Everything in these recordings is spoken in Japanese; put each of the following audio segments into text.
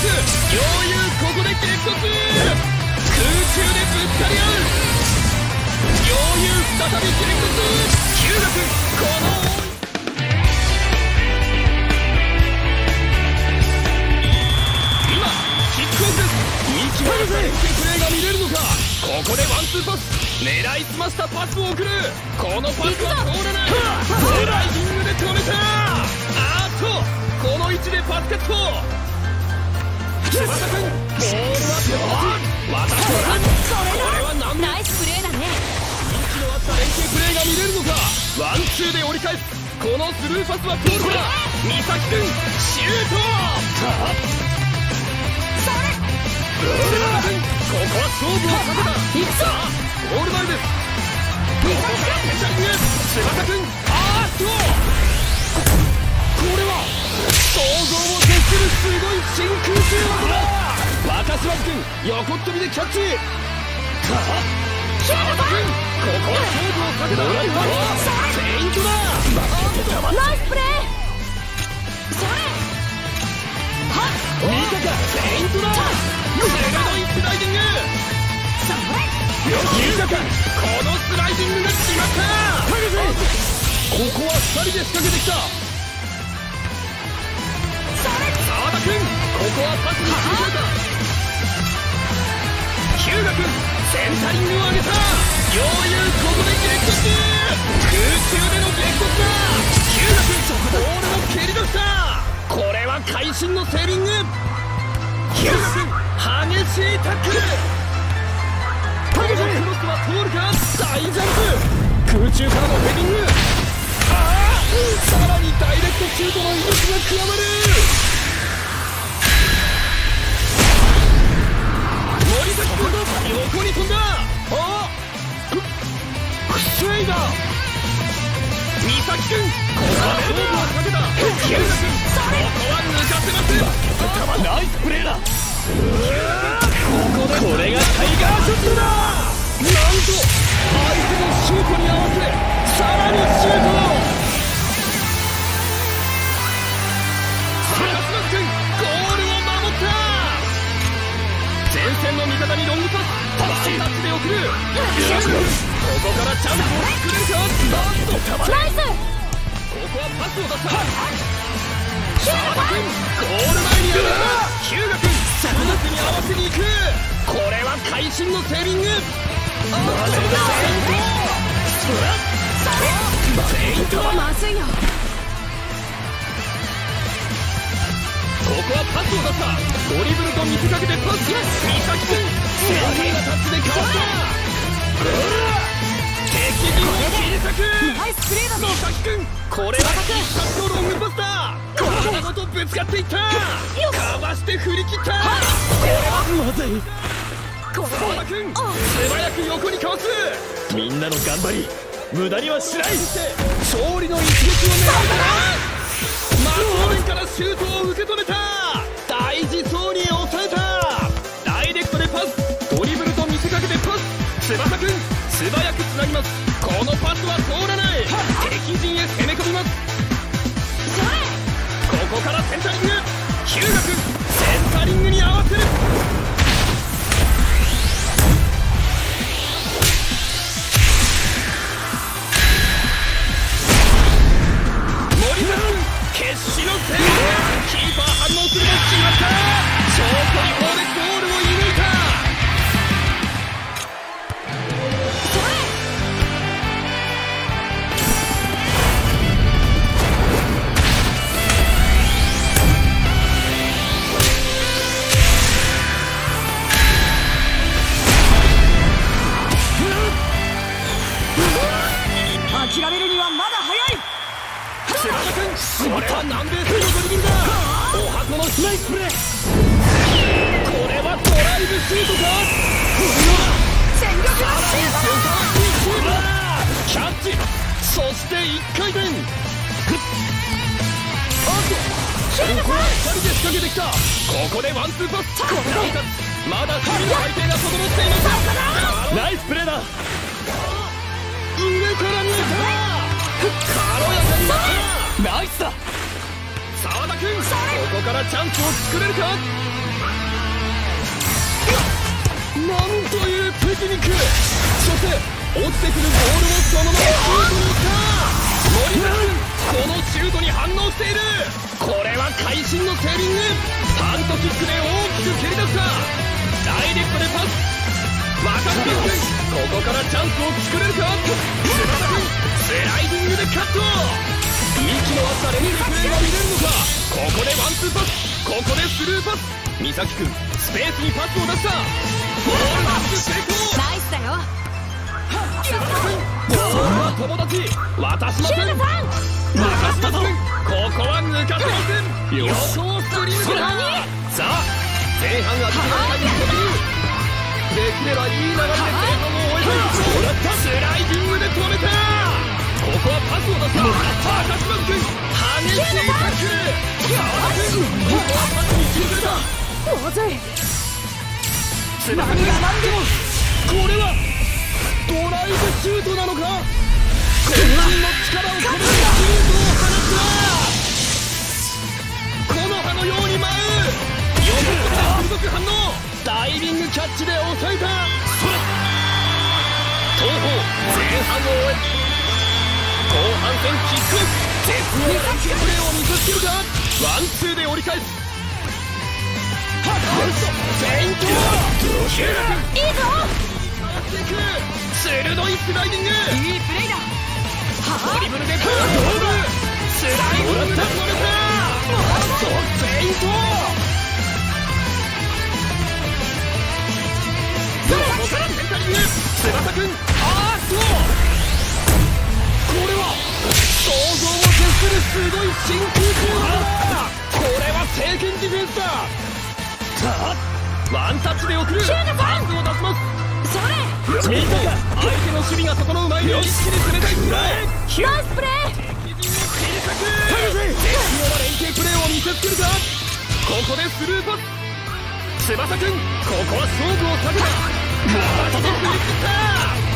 ス余裕ここで激突空中でぶつかり合う余裕再び激突ヒューガ君この連携プレーが見れるのかここでワンツーパス狙いすましたパスを送るこのパスは通らないスライディングで止めたあっとこの位置でパスカットナイスプレーだね。息の合った連携プレーが見れるのか。ワンツーで折り返すこのスルーパスは通るか美咲君シュート。ここは勝負をかけた。行くぞ。ゴール前です。君すごい真空中技だ若島君横っ飛びでキャッチ沢田君ここは勝負をかけたフェイントだナイスプレーそれはっ見たかフェイントだ鋭いスライディング優雅かこのスライディングが決まったここは2人で仕掛けてきた。はパスに切り替えた日向君センタリングを上げた余裕ここで激突空中からのヘディングさらにダイレクトシュートの威力が加わるここだ。なんと相手のシュートに合わせさらにシュートの味方にロングパスパスタッチで送るここからチャンスを作れるかなん。とナイス。ここはパスを出した澤田君ゴール前に上がった日向君チャンスに合わせに行くこれは会心のセービングまずフェイントフェイントはまずいよここはパスを出したドリブルと見せかけてパス岬君正確なタッチでかわした敵陣を切り裂くナイスプレーだぞ岬君これは必殺のロングパスだ体ごとぶつかって。いったかわして振り切ったこれはまずい相田君素早く横にかわすみんなの頑張り無駄にはしない勝利の一撃を狙う真正面からシュートを受け止めた。大事そうに抑えた。ダイレクトでパス。ドリブルと見せかけてパス。翼君素早くつなぎます。このパスは通らない。敵陣へ攻め込みます。ここからセンタリング。ヒューガ君プレーこれはドライブシュートか？全力のシューキャッチ！そして1回転。あとここは2人で仕掛けてきたここで。ワンツーパスまだ守備の体勢が整っていますナイスプレーだ。君ここからチャンスを作れるか？なんというテクニック！そして落ちてくるボールをそのままシュートに行った！森田君このシュートに反応している！これは会心のセーリング！パントキックで大きく蹴り出した！ダイレクトでパス！若槻君ここからチャンスを作れるか？翼君スライディングでカット！息の合った連携プレーが見れるのかここでワンツーパスここでスルーパス美咲君スペースにパスを出したボールパス成功ナイスだよボールは友達渡しません渡しませんここは抜かせませんよ横をすり抜けたさあ前半アディショナルタイムに突入できればいい流れで前半を終えたいスライディングで止めたここはパスを出した高島君激しいタックル澤田君ここはパスに決めたまずい翼君これはドライブシュートなのか渾身の力を込めてシュートを放つ木の葉のように舞う。よく鋭く反応。ダイビングキャッチで抑えた。それ東邦前半戦キック絶妙なプレーを見せつけるかワンツーで折り返す。はっフェイントヒュいいぞ。っていく鋭いスライディングいいプレイだ。ドリブルでボー。ルスライディングで止めたフェイントすごい真空中だこれは聖剣ディフェンスださあワンタッチで送るパスを出しますそれ見たか相手の守備が整う前に一気に攻めたいくらいナイスプレー絶妙な連携プレーを見せつけるかここでスルーパス翼くんここは勝負を避けたまた振り切った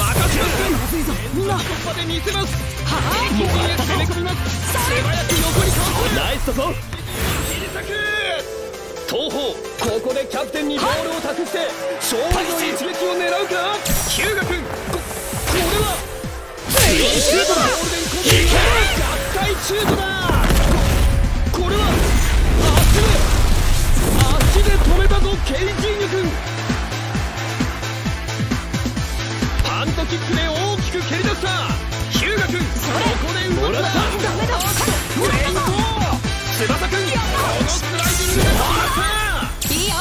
君まずいぞみんな突破で見せます。はあもう攻め込みます。素早く横にかわす。ナイスとこ東方ここでキャプテンにボールを託して勝利の一撃を狙うか日向君ここれはシュートだゴールデンコンビ合体シュートだこれはあっち足で止めたぞケイジーニョ君パントキックで大きく蹴り出した。ヒューガ君ここで動くなフェイント翼君このスライディングで決まったいいよ。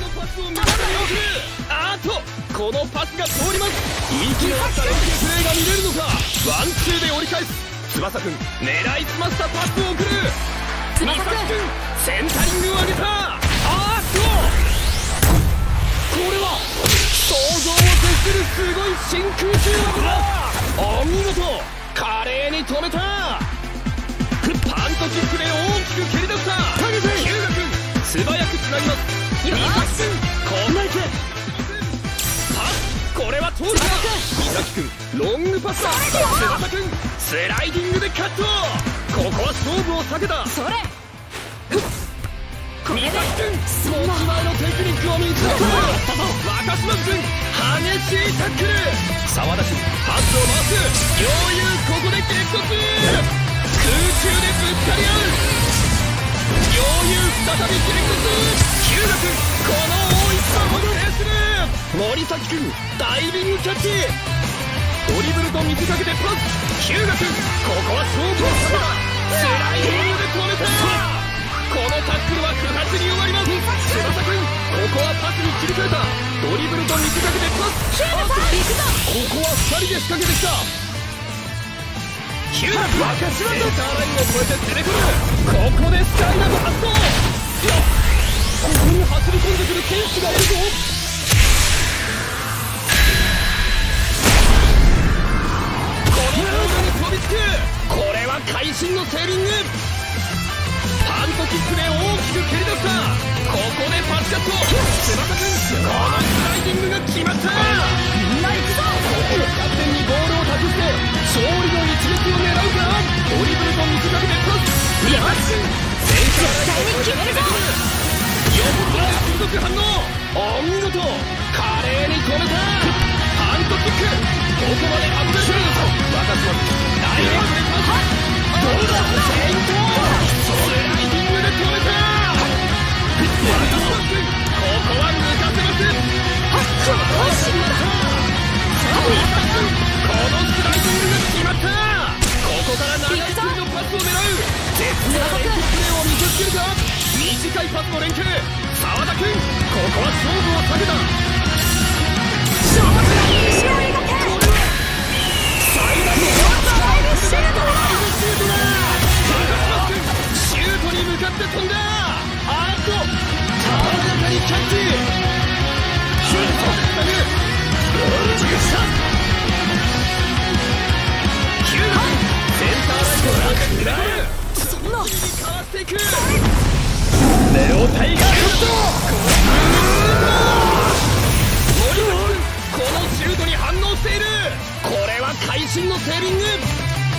のパスを味方に送るあとこのパスが通ります。息の合った連携プレーが見れるのかワンツーで折り返す。翼君狙いすました。パスを送る。翼君センタリングするすごい真空中技だお見事華麗に止めた。パントキックで大きく蹴り出した。ヒューガ君素早くつなぎますよしこんなけパスこれは通る。か美咲君ロングパスだ翼君スライディングでカットここは勝負を避けたそれこれで持ち前のテクニックを見せた若島君激しいタックル沢田君パスを回す余裕ここで激突空中でぶつかり合う余裕再び激突日向君この大一番を制する森崎君ダイビングキャッチドリブルと見せかけてパス日向君ここは勝負を避けたスライディングで止めた。このタックルは不発に終わります。翼君ここはパスに切り替えた。ドリブルと見せかけてパス。シュートさん行くぞ。ここは2人で仕掛けてきた。ヒューナ若島センターラインを越えて攻め込むここでスカイラブ発動。いやここに走り込んでくる選手がいるぞ。このボールに飛びつくこれは会心のセーリングキックで大きく蹴り出したここでパスカットセバタ君このスライディングが決まったみんな行くぞここキャプテンにボールを託して勝利の一撃を狙うかドリブルと見せかけてプラスよし絶対に決めるぞよっぽど鋭く反応お見事華麗に止めたここは勝負を避けた。勝負の西を描け最大の使えるシューに向かって飛んだあーっと爽やかにキャッチシュートつなぐ熟した9番センターライトに狙うそんな。かわしていくネオタイガーショットは会心のセービング。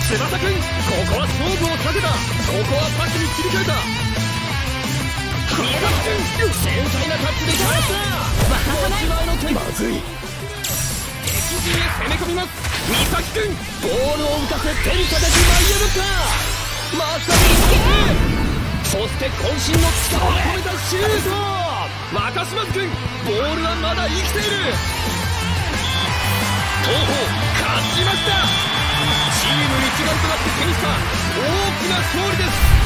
翼君ここは勝負を避けた。ここはパスに切り替えた。宮崎君繊細なタッチでかわした。まずい。敵陣へ攻め込みます。三崎君ボールを浮かせ天下で舞い上がった。まさにそして渾身の力を込めたシュート。若島津君ボールはまだ生きているとなって手にした。大きな勝利です。